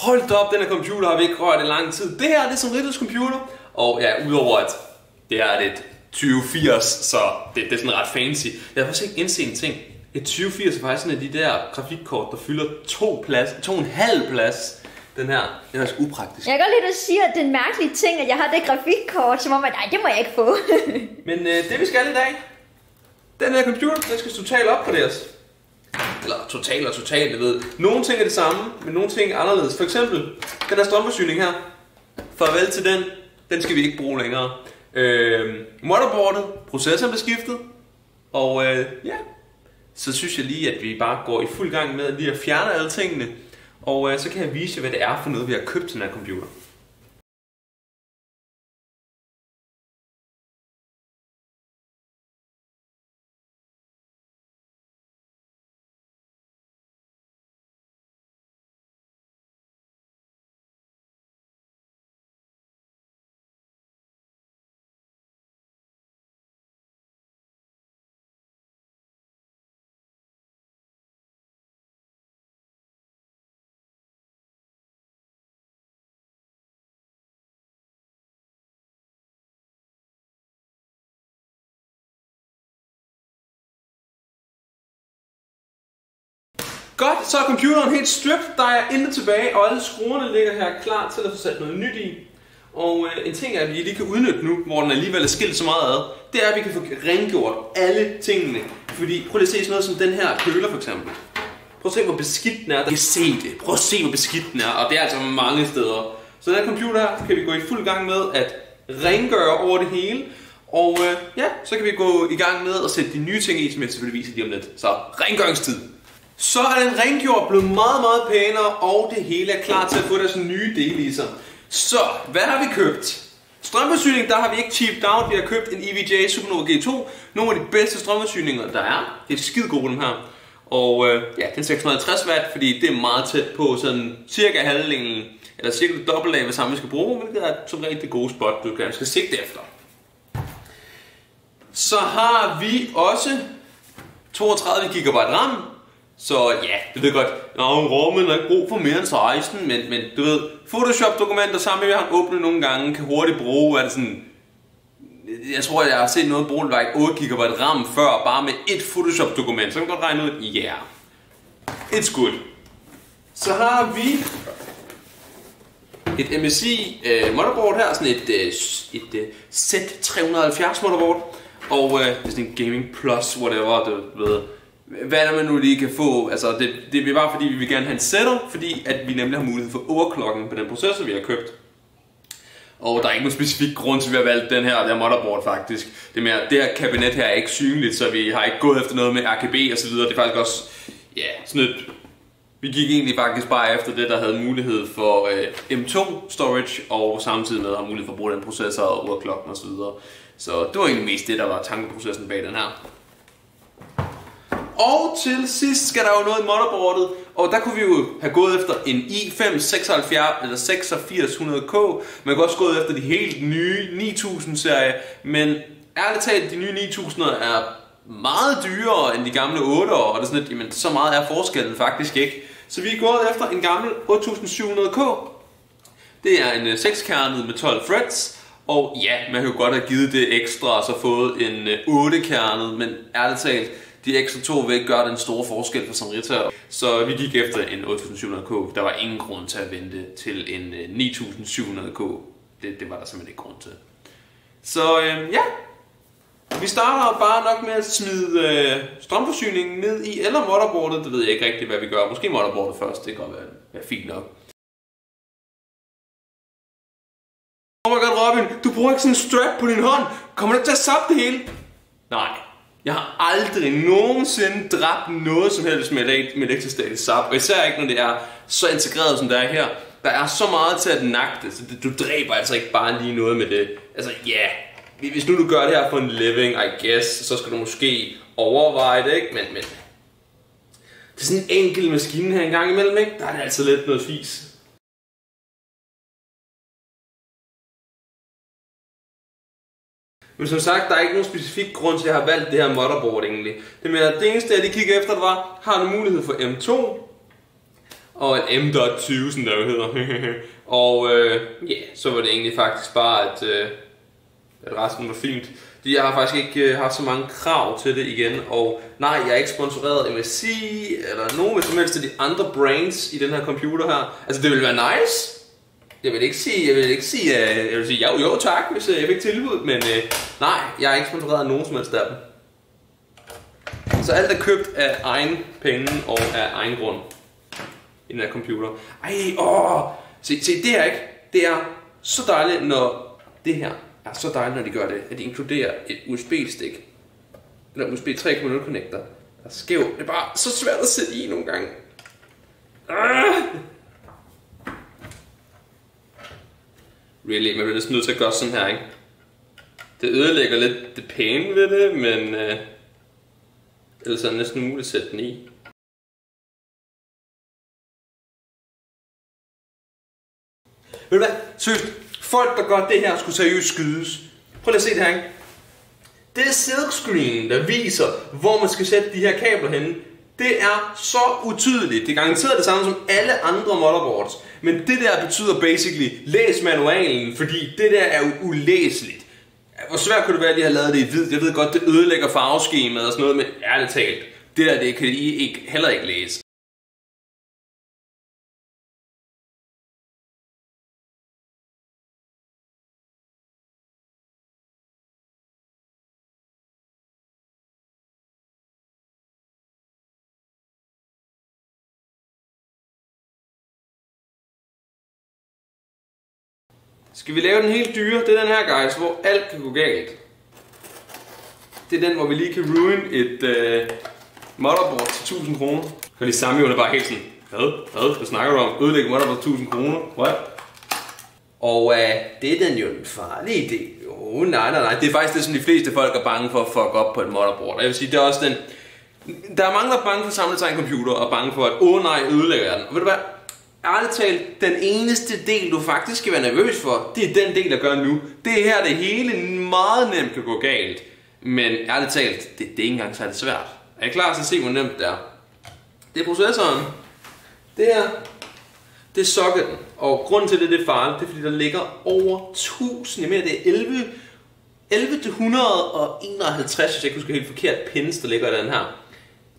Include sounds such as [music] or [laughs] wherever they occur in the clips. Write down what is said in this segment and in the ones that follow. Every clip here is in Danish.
Hold da op, den her computer har vi ikke rørt i lang tid. Det her det er som Rittels computer. Og ja, udover at det er et 2080, så det, det er sådan ret fancy. Jeg har faktisk ikke indset en ting. Et 2080 er faktisk sådan af de der grafikkort, der fylder to, plads, to og en halv plads. Den her, den er faktisk upraktisk. Jeg kan godt lide, at du siger, at det er en mærkelig ting, at jeg har det grafikkort, som om, at nej, det må jeg ikke få. Men øh, det vi skal i dag, den her computer, den skal totalt opgraderes. Eller totalt og totalt, det ved. Nogle ting er det samme, men nogle ting er anderledes. For eksempel, den her strømforsyning her. Farvel til den, den skal vi ikke bruge længere. Øh, motherboardet, processoren blev skiftet. Og øh, ja, så synes jeg lige, at vi bare går i fuld gang med lige at fjerne alle tingene. Og øh, så kan jeg vise jer, hvad det er for noget, vi har købt til den her computer. Godt, så er computeren helt støbt. der er intet tilbage, og alle skruerne ligger her klar til at få sat noget nyt i. Og øh, en ting er, at vi lige kan udnytte nu, hvor den alligevel er skilt så meget ad, det er, at vi kan få rengjort alle tingene. Fordi prøv lige at se sådan noget som den her køler for eksempel. Prøv at se, hvor beskidt den er. Der kan se det. Prøv at se, hvor beskidt den er. Og det er altså mange steder. Så den her computer her kan vi gå i fuld gang med at rengøre over det hele. Og øh, ja, så kan vi gå i gang med at sætte de nye ting i, som jeg selvfølgelig viser lige om lidt. Så rengøringstid. Så er den rengjort blevet meget, meget pænere, og det hele er klar til at få deres nye dele i sig. Så, hvad har vi købt? Strømforsyning, der har vi ikke cheaped out. Vi har købt en EVJ Supernova G2. Nogle af de bedste strømforsyninger, der er. Det er skide gode, dem her. Og øh, ja, den 650 watt, fordi det er meget tæt på sådan cirka halvdelen, eller cirka det dobbelt af, hvad sammen vi skal bruge, men det er som regel det gode spot, du skal sigte efter. Så har vi også 32 GB RAM, så ja, det ved godt, Nå, rummen har ikke brug for mere end 16, men, men du ved, Photoshop-dokumenter sammen med, at har åbnet nogle gange, kan hurtigt bruge, er det sådan, jeg tror, jeg har set noget bruge, der var 8 GB RAM før, bare med et Photoshop-dokument, så kan man godt regne ud, ja, yeah, it's good. Så har vi et MSI øh, motherboard her, sådan et, øh, et øh, Z370 motherboard, og øh, det er sådan en Gaming Plus, whatever, det ved, hvad er man nu lige kan få? Altså, det, det er bare fordi, vi vil gerne have en setter, fordi at vi nemlig har mulighed for overklokken på den processor, vi har købt. Og der er ikke nogen specifik grund til, at vi har valgt den her, der motherboard faktisk. Det, mere, det her kabinet her er ikke synligt, så vi har ikke gået efter noget med RGB og så videre. Det er faktisk også, ja, sådan et, vi gik egentlig faktisk bare efter det, der havde mulighed for øh, M2 storage, og samtidig med at have mulighed for at bruge den processor og overklokken og så videre. Så det var egentlig mest det, der var tankeprocessen bag den her. Og til sidst skal der jo noget i motherboardet, og der kunne vi jo have gået efter en i5 76 eller 8600K. Man kunne også gået efter de helt nye 9000 serie, men ærligt talt, de nye 9000 er meget dyrere end de gamle 8'ere, og det er sådan lidt, jamen, så meget er forskellen faktisk ikke. Så vi er gået efter en gammel 8700K. Det er en øh, 6-kernet med 12 threads, og ja, man kunne godt have givet det ekstra, og så fået en øh, 8-kernet, men ærligt talt, de ekstra to vil ikke gøre den store forskel for Samrita. Så vi gik efter en 8700K. Der var ingen grund til at vente til en øh, 9700K. Det, det var der simpelthen ikke grund til. Så øh, ja, vi starter bare nok med at smide øh, strømforsyningen ned i, eller motherboardet. Det ved jeg ikke rigtigt, hvad vi gør. Måske motherboardet først, det kan godt være, være fint nok. Oh my god, Robin, du bruger ikke sådan en strap på din hånd. Kommer det til at sappe det hele? Nej, jeg har aldrig nogensinde dræbt noget som helst med, med elektrostatisk sap, og især ikke når det er så integreret som det er her. Der er så meget til at nagte, det, så du dræber altså ikke bare lige noget med det. Altså ja, yeah. hvis nu du gør det her for en living, I guess, så skal du måske overveje det, ikke? Men, men det er sådan en enkel maskine her en gang imellem, ikke? Der er det altså lidt noget fis. Men som sagt, der er ikke nogen specifik grund til, at jeg har valgt det her motherboard egentlig. Det, mener, det eneste, jeg lige kiggede efter, det var, har du mulighed for M2? og en M.20, som der jo hedder. [laughs] og øh, ja, yeah, så var det egentlig faktisk bare, at, øh, at resten var fint. Jeg har faktisk ikke øh, haft så mange krav til det igen, og nej, jeg er ikke sponsoreret af MSI, eller nogen som helst af de andre brands i den her computer her. Altså, det ville være nice. Jeg vil ikke sige, jeg vil ikke sige, øh, jeg vil sige, jo, jo tak, hvis øh, jeg fik tilbud, men øh, nej, jeg er ikke sponsoreret af nogen som helst af dem. Så alt er købt af egen penge og af egen grund i den her computer. Ej, åh, se, se, det er ikke, det er så dejligt, når det her er så dejligt, når de gør det, at de inkluderer et USB-stik. Eller USB 3.0 connector. Der er skæv. Det er bare så svært at sætte i nogle gange. Ah! Really, man bliver næsten nødt til at gøre sådan her, ikke? Det ødelægger lidt det pæne ved det, men... Øh, ellers er det næsten muligt at sætte den i. Ved du hvad? Seriøst, folk der gør det her skulle seriøst skydes. Prøv lige at se det her, ikke? Det er silkscreen, der viser, hvor man skal sætte de her kabler henne. Det er så utydeligt. Det er garanteret det samme som alle andre motherboards. Men det der betyder basically, læs manualen, fordi det der er ulæseligt. Hvor svært kunne det være, at de har lavet det i hvid? Jeg ved godt, det ødelægger farveskemaet og sådan noget, men ærligt talt, det der, det kan I ikke, heller ikke læse. Skal vi lave den helt dyre? Det er den her, guys, hvor alt kan gå galt. Det er den, hvor vi lige kan ruin et uh, motherboard til 1000 kroner. Kan lige er bare helt sådan, hvad? Hvad? Hvad snakker du om? Ødelægge motherboard til 1000 kroner? What? Og uh, det er den jo en farlig idé. Jo, nej, nej, nej. Det er faktisk det, som de fleste folk er bange for at fuck op på et motherboard. Og jeg vil sige, det er også den... Der er mange, der er bange for at samle sig en computer, og bange for, at åh oh, nej, ødelægger jeg den. Og ved du hvad? Ærligt talt, den eneste del, du faktisk skal være nervøs for, det er den del, der gør nu. Det er her, det hele meget nemt kan gå galt. Men ærligt talt, det, det er ikke engang særlig svært. Er I klar til at se, hvor nemt det er? Det er processoren. Det her, det er socketen. Og grunden til det, det er farligt, det er fordi, der ligger over 1000, jeg mener, det er 11, 11 til 151, hvis jeg ikke husker helt forkert, pins, der ligger i den her.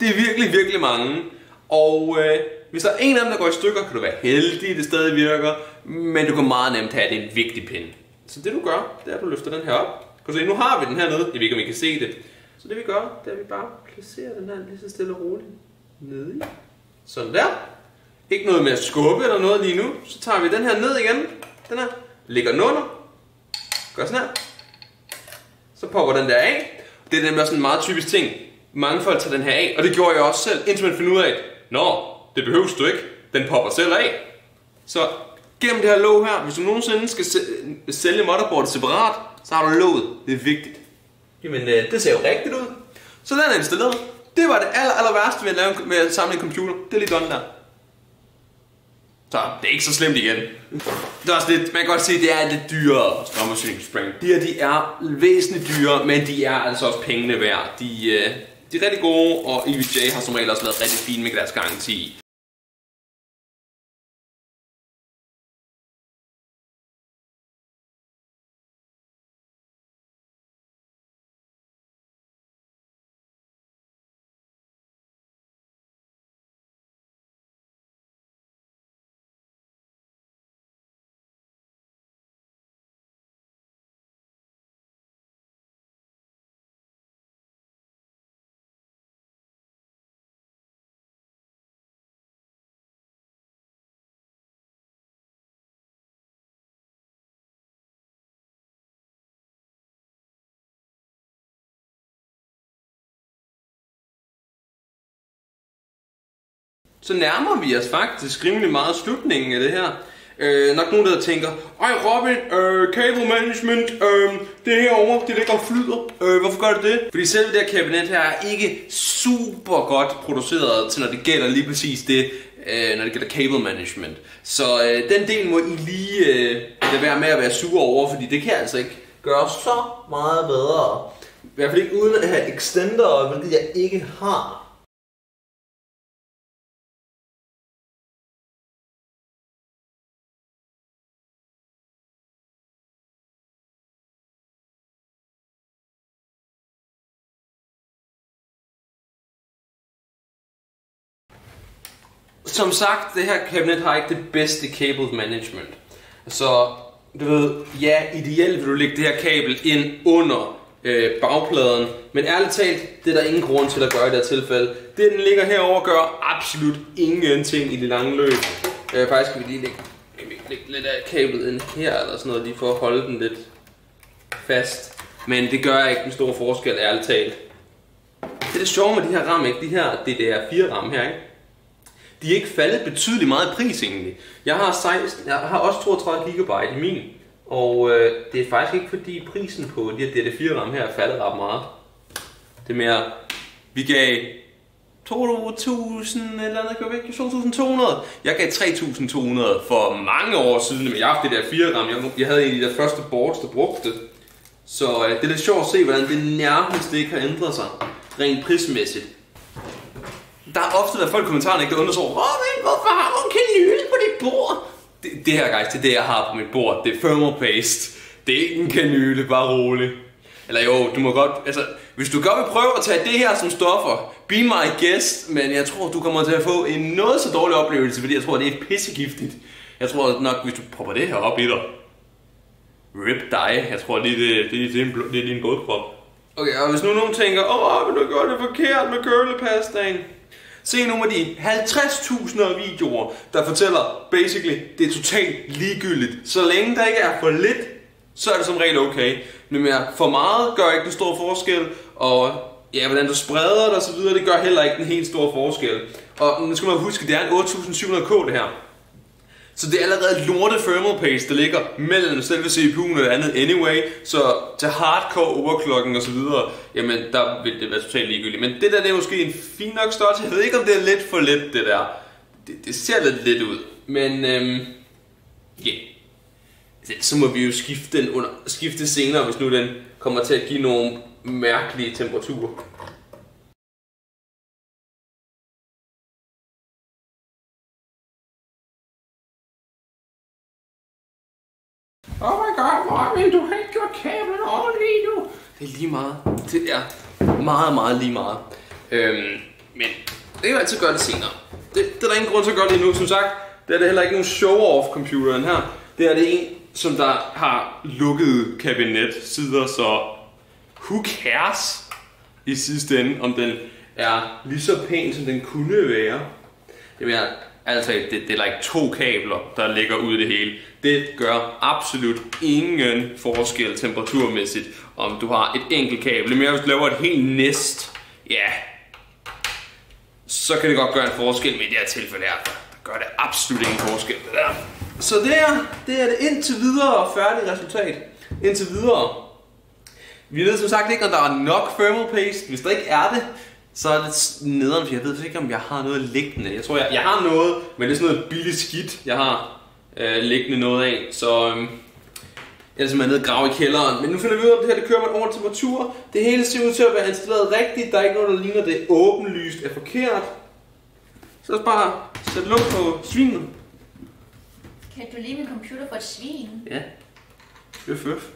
Det er virkelig, virkelig mange. Og øh, hvis der er en af dem, der går i stykker, kan du være heldig, det stadig virker, men du kan meget nemt have, at det er en vigtig pind. Så det du gør, det er, at du løfter den her op. Kan du se, nu har vi den her nede. Jeg ved ikke, om I kan se det. Så det vi gør, det er, at vi bare placerer den her lige så stille og roligt nede i. Sådan der. Ikke noget med at skubbe eller noget lige nu. Så tager vi den her ned igen. Den her. Ligger den under. Gør sådan her. Så popper den der af. Det er nemlig også en meget typisk ting. Mange folk tager den her af, og det gjorde jeg også selv, indtil man finder ud af, Nå, det behøves du ikke. Den popper selv af. Så gennem det her låg her, hvis du nogensinde skal sælge motherboardet separat, så har du låget. Det er vigtigt. Jamen, øh, det ser jo rigtigt ud. Så den er installeret. Det var det aller, aller værste ved at, lave, med at samle en computer. Det er lige done der. Så det er ikke så slemt igen. Det er også lidt, man kan godt se, at det er lidt dyrere strømforsyningsspring. De her, de er væsentligt dyre, men de er altså også pengene værd. De, øh, de er rigtig gode, og EVJ har som regel også været rigtig fine med deres garanti. Så nærmer vi os faktisk rimelig meget slutningen af det her. Øh, nok nogen, der tænker, Ej Robin, øh, cable management, øh, det her over, det ligger og flyder. Øh, hvorfor gør det det? Fordi selv det her kabinet her er ikke super godt produceret til, når det gælder lige præcis det, øh, når det gælder cable management. Så øh, den del må I lige øh, lade være med at være sure over, fordi det kan altså ikke gøre så meget bedre. I hvert fald ikke uden at have extender, hvilket jeg ikke har. Som sagt, det her kabinet har ikke det bedste cable management. Så du ved, ja, ideelt vil du lægge det her kabel ind under øh, bagpladen, men ærligt talt, det er der ingen grund til at gøre i det her tilfælde. Det, den ligger herover gør absolut ingenting i det lange løb. Øh, faktisk kan vi lige lægge, kan vi lægge lidt af kablet ind her, eller sådan noget, lige for at holde den lidt fast. Men det gør ikke en stor forskel, ærligt talt. Det er det sjove med de her ram, ikke? De her DDR4 ram her, ikke? De er ikke faldet betydeligt meget i pris egentlig. Jeg har, 16, jeg har også 32 GB i min, og øh, det er faktisk ikke fordi prisen på de her DDR4 ram her er faldet ret meget. Det er mere, vi gav 2.000 eller andet, gør vi ikke? 2.200. Jeg gav 3.200 for mange år siden, men jeg har haft det der 4 ram. Jeg, jeg havde en af de der første boards, der brugte det. Så øh, det er lidt sjovt at se, hvordan det nærmest ikke har ændret sig, rent prismæssigt. Der har ofte været folk i kommentarerne, ikke, der undrer sig over, Åh, men hvorfor har du en kanyle på dit bord? Det, det her, guys, det er det, jeg har på mit bord. Det er thermal paste. Det er ikke en kanyle, bare rolig. Eller jo, du må godt, altså, hvis du godt vil prøve at tage det her som stoffer, be my guest, men jeg tror, du kommer til at få en noget så dårlig oplevelse, fordi jeg tror, det er pissegiftigt. Jeg tror nok, hvis du popper det her op i dig, rip dig, jeg tror, det er, det, det, det, er, det er din blodprop. Okay, og hvis nu nogen tænker, åh, men du gjorde det forkert med curlypastaen. Se nogle af de 50.000 af videoer, der fortæller, basically, det er totalt ligegyldigt. Så længe der ikke er for lidt, så er det som regel okay. Men mere for meget gør ikke den store forskel, og ja, hvordan du spreder det osv., det gør heller ikke en helt stor forskel. Og nu skal man huske, det er en 8700K det her. Så det er allerede lorte thermal paste, der ligger mellem selve CPU'en og det andet anyway. Så til hardcore overclocking og så videre, jamen der vil det være totalt ligegyldigt. Men det der, det er måske en fin nok størrelse. Jeg ved ikke, om det er lidt for let, det der. Det, det ser lidt lidt ud. Men øhm, ja. Yeah. Så må vi jo skifte den under, skifte senere, hvis nu den kommer til at give nogle mærkelige temperaturer. Det er lige meget. Det er meget, meget lige meget. Øhm, men det kan jo altid gøre det senere. Det, det er der ingen grund til at gøre det nu. Som sagt, det er det heller ikke nogen show-off-computeren her. Det er det en, som der har lukket kabinet-sider, så who cares i sidste ende, om den er lige så pæn, som den kunne være. Det jeg altså, det, det er like to kabler, der ligger ud i det hele. Det gør absolut ingen forskel temperaturmæssigt, om du har et enkelt kabel. Men hvis du laver et helt næst, ja, så kan det godt gøre en forskel, men i det her tilfælde her, der gør det absolut ingen forskel. Det der. Så det er, det er det indtil videre færdige resultat. Indtil videre. Vi ved som sagt ikke, om der er nok thermal paste. Hvis der ikke er det, så er det nederen, for jeg ved ikke, om jeg har noget liggende. Jeg tror, jeg, jeg har noget, men det er sådan noget billigt skidt, jeg har øh, liggende noget af. Så øh, jeg er simpelthen nede og grave i kælderen. Men nu finder vi ud af, om det her det kører med over temperatur. Det hele ser ud til at være installeret rigtigt. Der er ikke noget, der ligner det åbenlyst er forkert. Så bare sætte luk på svinet. Kan du lide min computer for et svin? Ja. Øf, øf.